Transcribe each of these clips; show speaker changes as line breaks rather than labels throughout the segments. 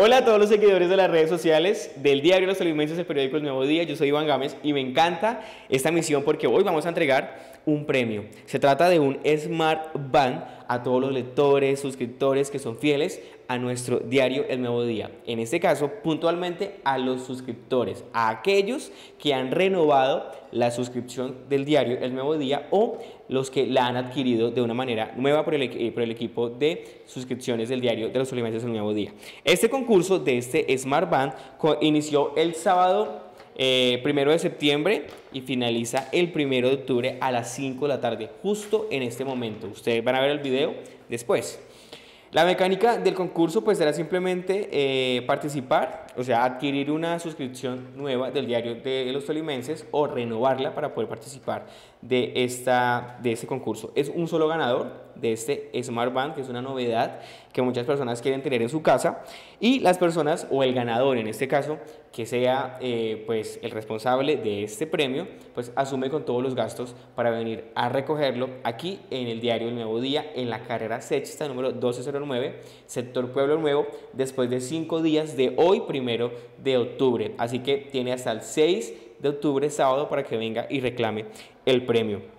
Hola a todos los seguidores de las redes sociales del diario Los Alimentos del periódico El Nuevo Día. Yo soy Iván Gámez y me encanta esta misión porque hoy vamos a entregar un premio. Se trata de un Smart Band a todos los lectores, suscriptores que son fieles a nuestro diario El Nuevo Día. En este caso, puntualmente a los suscriptores, a aquellos que han renovado la suscripción del diario El Nuevo Día o los que la han adquirido de una manera nueva por el, el equipo de suscripciones del diario de los alimentos El Nuevo Día. Este concurso de este Smart Band inició el sábado eh, primero de septiembre y finaliza el primero de octubre a las 5 de la tarde, justo en este momento. Ustedes van a ver el video después. La mecánica del concurso pues será simplemente eh, participar, o sea, adquirir una suscripción nueva del diario de los tolimenses o renovarla para poder participar de, esta, de este concurso. Es un solo ganador, de este Smart Band, que es una novedad que muchas personas quieren tener en su casa, y las personas, o el ganador en este caso, que sea eh, pues el responsable de este premio, pues asume con todos los gastos para venir a recogerlo aquí en el diario El Nuevo Día, en la carrera sexta número 1209, sector Pueblo Nuevo, después de cinco días de hoy, primero de octubre. Así que tiene hasta el 6 de octubre, sábado, para que venga y reclame el premio.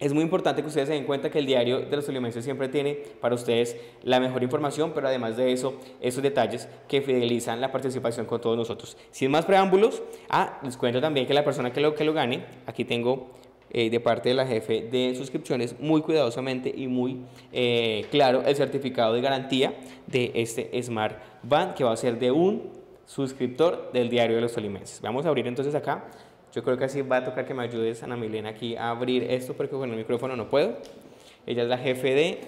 Es muy importante que ustedes se den cuenta que el diario de los alimentos siempre tiene para ustedes la mejor información, pero además de eso, esos detalles que fidelizan la participación con todos nosotros. Sin más preámbulos, ah, les cuento también que la persona que lo, que lo gane, aquí tengo eh, de parte de la jefe de suscripciones muy cuidadosamente y muy eh, claro el certificado de garantía de este Smart Band que va a ser de un suscriptor del diario de los alimentos. Vamos a abrir entonces acá yo creo que así va a tocar que me ayudes, Ana Milena, aquí a abrir esto porque con el micrófono no puedo. Ella es la jefe de,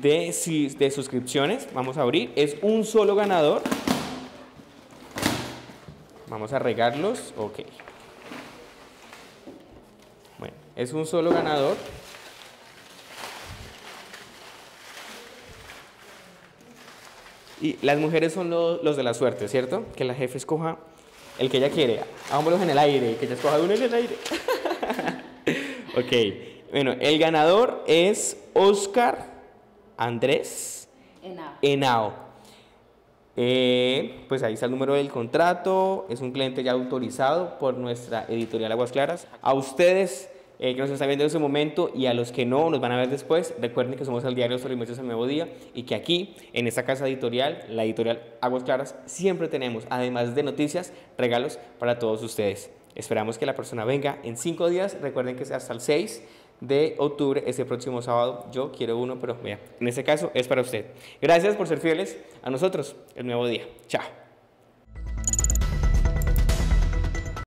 de, suscripciones. Vamos a abrir. Es un solo ganador. Vamos a regarlos. Ok. Bueno, es un solo ganador. Y las mujeres son los, los de la suerte, ¿cierto? Que la jefe escoja el que ella quiere. Hagámoslos en el aire, que ella escoja uno en el aire. ok, bueno, el ganador es Oscar Andrés Enao. Eh, pues ahí está el número del contrato, es un cliente ya autorizado por nuestra editorial Aguas Claras. A ustedes eh, que nos están viendo en ese momento y a los que no nos van a ver después, recuerden que somos el diario Los Alimentos El Nuevo Día y que aquí, en esta casa editorial, la editorial Aguas Claras, siempre tenemos, además de noticias, regalos para todos ustedes. Esperamos que la persona venga en cinco días, recuerden que es hasta el 6 de octubre, este próximo sábado. Yo quiero uno, pero vea, en este caso es para usted. Gracias por ser fieles a nosotros, el nuevo día. Chao.